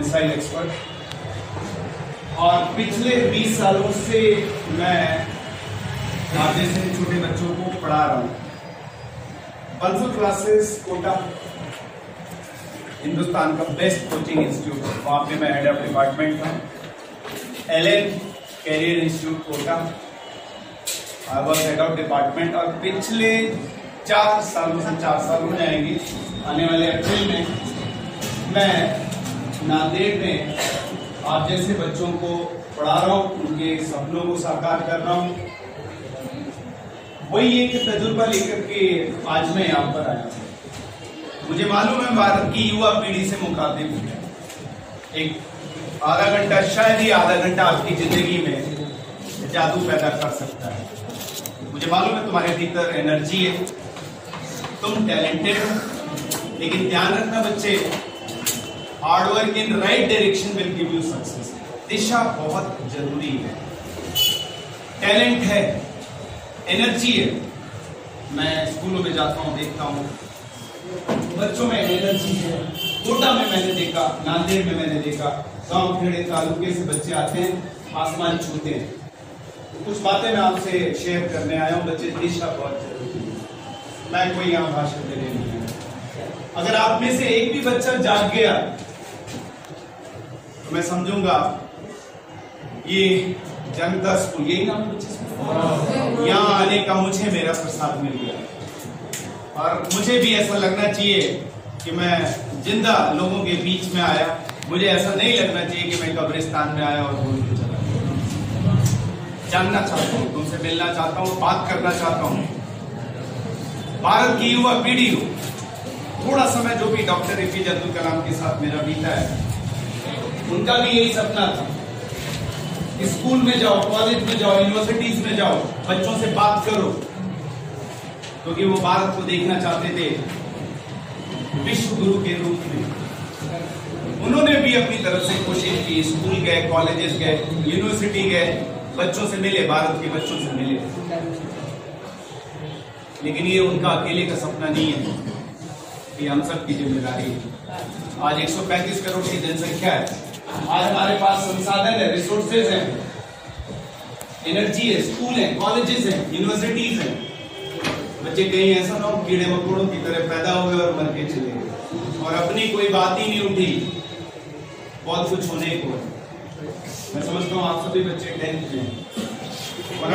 Missile expert और पिछले 20 सालों से मैं आप जैसे छोटे बच्चों को पढ़ा रहा हूँ। बंसो क्लासेस कोटा, हिंदुस्तान का बेस्ट कोचिंग इंस्टीट्यूट वहाँ पे मैं हेड ऑफ़ डिपार्टमेंट था। L N career institute Kota. I was head of department और पिछले चार सालों से, चार साल हो जाएँगे आने वाले अप्रैल में मैं नांदेड़ में आप जैसे बच्चों को पढ़ा रहा हूँ, उनके सपनों को साकार कर रहा हूँ। वही एक तजुर्बा लेकर के आज मैं यहाँ पर आया हूँ। मुझे मालूम है भारत की युवा पीढ़ी से मुखातिब एक आधा घंटा, शायद ही आधा घंटा आपकी ज़िंदगी में जादू पैदा कर सकता है। मुझे मालूम है तुम्हारे भीतर एनर्जी है। तुम टैलेंटेड हो, लेकिन ध्यान रखना बच्चे hard work in right direction will give you success दिशा बहुत ज़रूरी है टैलेंट है एनर्जी है मैं स्कूलों में जाता हूँ, देखता हूँ। बच्चों में एनर्जी है। कोटा में मैंने देखा, नांदेड़ में मैंने देखा। गाँव, खेड़े, तालुके से बच्चे आते हैं, आसमान छूते हैं। कुछ बातें मैं आपसे शेयर करने आया हूँ। बच्चे, दिशा बहुत ज़रूरी है। मैं कोई यहाँ भाषण देने नहीं आया। अगर आप में से एक भी बच्चा जाग गया मैं समझूँगा ये जनता स्कूल यही नाम यहाँ आने का मुझे मेरा प्रसाद मिल गया। और मुझे भी ऐसा लगना चाहिए कि मैं ज़िंदा लोगों के बीच में आया। मुझे ऐसा नहीं लगना चाहिए कि मैं कब्रिस्तान में आया और बोल के चला जानना चाहता हूँ, तुमसे मिलना चाहता हूँ, बात करना चाहता हूँ। भारत की युवा पीढ़ी हो थोड़ा समय जो भी डॉक्टर एपीजे अब्दुल कलाम के साथ मेरा बीता है उनका भी यही सपना था। स्कूल में जाओ कॉलेज में जाओ यूनिवर्सिटीज में जाओ, बच्चों से बात करो। क्योंकि वो भारत को देखना चाहते थे विश्व गुरु के रूप में। उन्होंने भी अपनी तरफ़ से कोशिश की। स्कूल गए कॉलेजेस गए यूनिवर्सिटी गए, बच्चों से मिले, भारत के बच्चों से मिले। लेकिन ये उनका अकेले का सपना नहीं है ये हम सब की ज़िम्मेदारी है। आज 135 करोड़ की जनसंख्या है। आज हमारे पास संसाधन है रिसोर्सेज हैं। एनर्जी है स्कूल है कॉलेजेस है यूनिवर्सिटीज है। बच्चे कहीं ऐसा ना हो, कीड़े मकोड़ों की तरह पैदा हो गए और मर के चले गए। और अपनी कोई बात ही नहीं उठी। बहुत कुछ होने को मैं समझता हूँ आप सभी बच्चे टेंथ में और